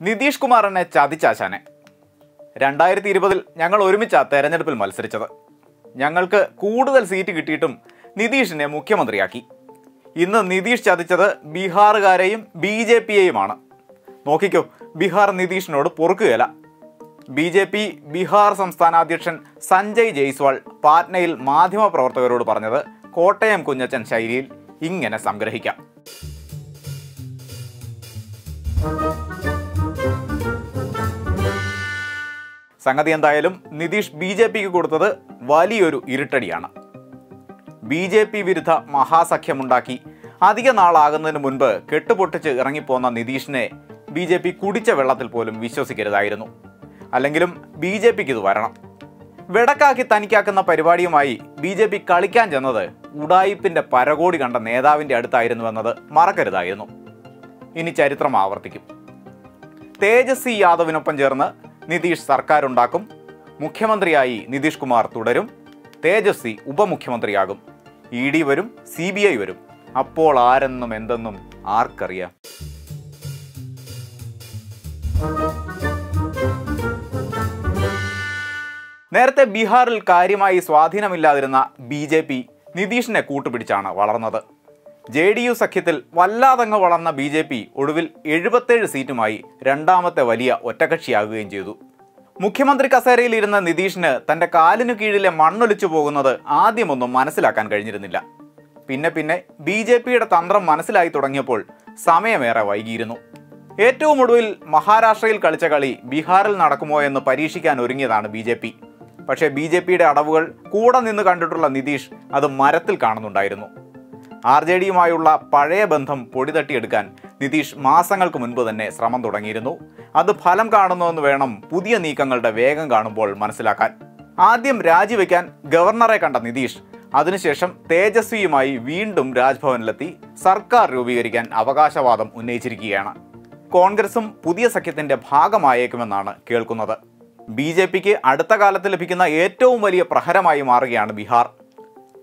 നിതീഷ് കുമാർ എന്നെ ചതിച്ചാശാനെ. രണ്ടായിരത്തി ഇരുപതിൽ ഞങ്ങൾ ഒരുമിച്ചാണ് തെരഞ്ഞെടുപ്പിൽ മത്സരിച്ചത്. ഞങ്ങൾക്ക് കൂടുതൽ സീറ്റ് കിട്ടിയിട്ടും നിതീഷിനെ മുഖ്യമന്ത്രിയാക്കി. ഇന്ന് നിതീഷ് ചതിച്ചത് ബീഹാറുകാരെയും ബി ജെ പിയെയുമാണ്. നോക്കിക്കോ ബീഹാർ നിതീഷിനോട് പൊറുക്കുകയല്ല ബി ജെ പി ബീഹാർ സംസ്ഥാന അധ്യക്ഷൻ സഞ്ജയ് ജയ്സ്വാൾ പാറ്റ്നയിൽ മാധ്യമപ്രവർത്തകരോട് പറഞ്ഞത് കോട്ടയം കുഞ്ഞച്ചൻ ശൈലിയിൽ ഇങ്ങനെ സംഗ്രഹിക്കാം. സംഗതി എന്തായാലും നിതീഷ് ബി ജെ പിക്ക് കൊടുത്തത് വലിയൊരു ഇരുട്ടടിയാണ്. ബി ജെ പി വിരുദ്ധ മഹാസഖ്യമുണ്ടാക്കി അധിക നാളാകുന്നതിന് മുൻപ് കെട്ടുപൊട്ടിച്ച് ഇറങ്ങിപ്പോന്ന നിതീഷിനെ ബി ജെ പി കുടിച്ച വെള്ളത്തിൽ പോലും വിശ്വസിക്കരുതായിരുന്നു. അല്ലെങ്കിലും ബി ജെ പിക്ക് ഇത് വരണം. വെടക്കാക്കി തനിക്കാക്കുന്ന പരിപാടിയുമായി ബി ജെ പി കളിക്കാൻ ചെന്നത് ഉടായിപ്പിന്റെ പരകോടി കണ്ട നേതാവിന്റെ അടുത്തായിരുന്നുവെന്നത് മറക്കരുതായിരുന്നു. ഇനി ചരിത്രം ആവർത്തിക്കും. തേജസ്വി യാദവിനൊപ്പം ചേർന്ന് നിതീഷ് സർക്കാരുണ്ടാക്കും. മുഖ്യമന്ത്രിയായി നിതീഷ് കുമാർ തുടരും. തേജസ്വി ഉപമുഖ്യമന്ത്രിയാകും. ഇ ഡി വരും സി ബി ഐ വരും. അപ്പോൾ ആരെന്നും എന്തെന്നും ആർക്കറിയാം. നേരത്തെ ബീഹാറിൽ കാര്യമായി സ്വാധീനമില്ലാതിരുന്ന ബി ജെ പി നിതീഷിനെ കൂട്ടുപിടിച്ചാണ് വളർന്നത്. ജെ ഡി യു സഖ്യത്തിൽ വല്ലാതങ്ങ് വളർന്ന ബി ജെ പി ഒടുവിൽ എഴുപത്തേഴ് സീറ്റുമായി രണ്ടാമത്തെ വലിയ ഒറ്റകക്ഷിയാകുകയും ചെയ്തു. മുഖ്യമന്ത്രി കസേരയിൽ ഇരുന്ന നിതീഷിന് തന്റെ കാലിനു കീഴിലെ മണ്ണൊലിച്ചു പോകുന്നത് ആദ്യമൊന്നും മനസ്സിലാക്കാൻ കഴിഞ്ഞിരുന്നില്ല. പിന്നെ പിന്നെ ബി ജെ പിയുടെ തന്ത്രം മനസ്സിലായി തുടങ്ങിയപ്പോൾ സമയമേറെ വൈകിയിരുന്നു. ഏറ്റവും ഒടുവിൽ മഹാരാഷ്ട്രയിൽ കളിച്ച കളി ബീഹാറിൽ നടക്കുമോ എന്ന് പരീക്ഷിക്കാൻ ഒരുങ്ങിയതാണ് ബി ജെ പി. പക്ഷേ ബി ജെ പിയുടെ അടവുകൾ കൂടെ നിന്ന് കണ്ടിട്ടുള്ള നിതീഷ് അത് മരത്തിൽ കാണുന്നുണ്ടായിരുന്നു. ആർ ജെ ഡിയുമായുള്ള പഴയ ബന്ധം പൊടിതട്ടിയെടുക്കാൻ നിതീഷ് മാസങ്ങൾക്ക് മുൻപ് തന്നെ ശ്രമം തുടങ്ങിയിരുന്നു. അത് ഫലം കാണുന്നുവെന്ന് വേണം പുതിയ നീക്കങ്ങളുടെ വേഗം കാണുമ്പോൾ മനസ്സിലാക്കാൻ. ആദ്യം രാജിവെക്കാൻ ഗവർണറെ കണ്ട നിതീഷ് അതിനുശേഷം തേജസ്വിയുമായി വീണ്ടും രാജ്ഭവനിലെത്തി സർക്കാർ രൂപീകരിക്കാൻ അവകാശവാദം ഉന്നയിച്ചിരിക്കുകയാണ്. കോൺഗ്രസും പുതിയ സഖ്യത്തിന്റെ ഭാഗമായേക്കുമെന്നാണ് കേൾക്കുന്നത്. ബി ജെ പിക്ക് അടുത്ത കാലത്ത് ലഭിക്കുന്ന ഏറ്റവും വലിയ പ്രഹരമായി മാറുകയാണ് ബീഹാർ.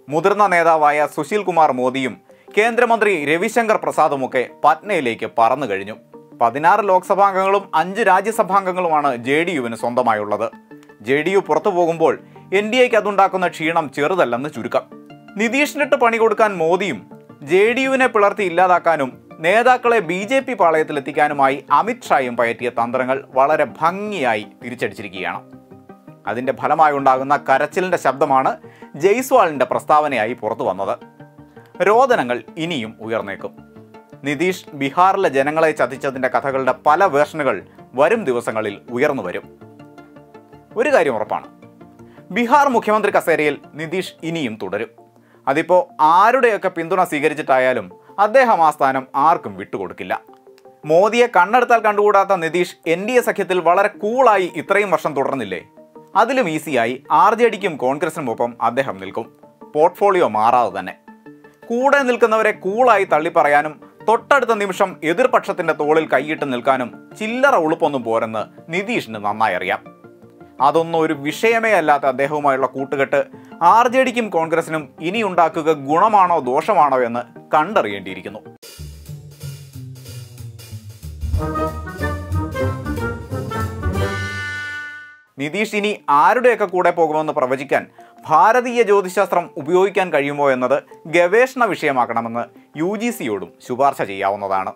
മുതിർന്ന നേതാവായ സുശീൽ കുമാർ മോദിയും കേന്ദ്രമന്ത്രി രവിശങ്കർ പ്രസാദുമൊക്കെ പട്നയിലേക്ക് പറന്നു കഴിഞ്ഞു. പതിനാറ് ലോക്സഭാംഗങ്ങളും അഞ്ച് രാജ്യസഭാംഗങ്ങളുമാണ് ജെ ഡി യുവിന് സ്വന്തമായുള്ളത്. ജെ ഡി യു പുറത്തു പോകുമ്പോൾ എൻ ഡി എക്ക് അതുണ്ടാക്കുന്ന ക്ഷീണം ചെറുതല്ലെന്ന് ചുരുക്കം. നിതീഷിനിട്ട് പണി കൊടുക്കാൻ മോദിയും ജെ ഡി യുവിനെ പിളർത്തി ഇല്ലാതാക്കാനും നേതാക്കളെ ബി ജെ പി പാളയത്തിലെത്തിക്കാനുമായി അമിത്ഷായും പയറ്റിയ തന്ത്രങ്ങൾ വളരെ ഭംഗിയായി തിരിച്ചടിച്ചിരിക്കുകയാണ്. അതിന്റെ ഫലമായി ഉണ്ടാകുന്ന കരച്ചിലിന്റെ ശബ്ദമാണ് ജയ്സ്വാളിന്റെ പ്രസ്താവനയായി പുറത്തു വന്നത്. രോദനങ്ങൾ ഇനിയും ഉയർന്നേക്കും. നിതീഷ് ബീഹാറിലെ ജനങ്ങളെ ചതിച്ചതിന്റെ കഥകളുടെ പല വേർഷനുകൾ വരും ദിവസങ്ങളിൽ ഉയർന്നു വരും. ഒരു കാര്യം ഉറപ്പാണ്. ബീഹാർ മുഖ്യമന്ത്രി കസേരയിൽ നിതീഷ് ഇനിയും തുടരും. അതിപ്പോൾ ആരുടെയൊക്കെ പിന്തുണ സ്വീകരിച്ചിട്ടായാലും അദ്ദേഹം ആ സ്ഥാനം ആർക്കും വിട്ടുകൊടുക്കില്ല. മോദിയെ കണ്ണെടുത്താൽ കണ്ടുകൂടാത്ത നിതീഷ് എൻ ഡി എ സഖ്യത്തിൽ വളരെ കൂളായി ഇത്രയും വർഷം തുടർന്നില്ലേ? അതിലും ഈസിയായി ആർ ജെ ഡിക്കും കോൺഗ്രസിനുമൊപ്പം അദ്ദേഹം നിൽക്കും. പോർട്ട്ഫോളിയോ മാറാതെ തന്നെ. കൂടെ നിൽക്കുന്നവരെ കൂളായി തള്ളിപ്പറയാനും തൊട്ടടുത്ത നിമിഷം എതിർപക്ഷത്തിന്റെ തോളിൽ കൈയിട്ട് നിൽക്കാനും ചില്ലറ ഉളുപ്പൊന്നും പോരെന്ന് നിതീഷിന് നന്നായി അറിയാം. അതൊന്നും ഒരു വിഷയമേ അല്ലാത്ത അദ്ദേഹവുമായുള്ള കൂട്ടുകെട്ട് ആർ ജെ ഡിക്കും കോൺഗ്രസിനും ഇനി ഉണ്ടാക്കുക ഗുണമാണോ ദോഷമാണോ എന്ന് കണ്ടറിയേണ്ടിയിരിക്കുന്നു. നിതീഷ് ഇനി ആരുടെയൊക്കെ കൂടെ പോകുമെന്ന് പ്രവചിക്കാൻ ഭാരതീയ ജ്യോതിശാസ്ത്രം ഉപയോഗിക്കാൻ കഴിയുമോ എന്നത് ഗവേഷണ വിഷയമാക്കണമെന്ന് യു ശുപാർശ ചെയ്യാവുന്നതാണ്.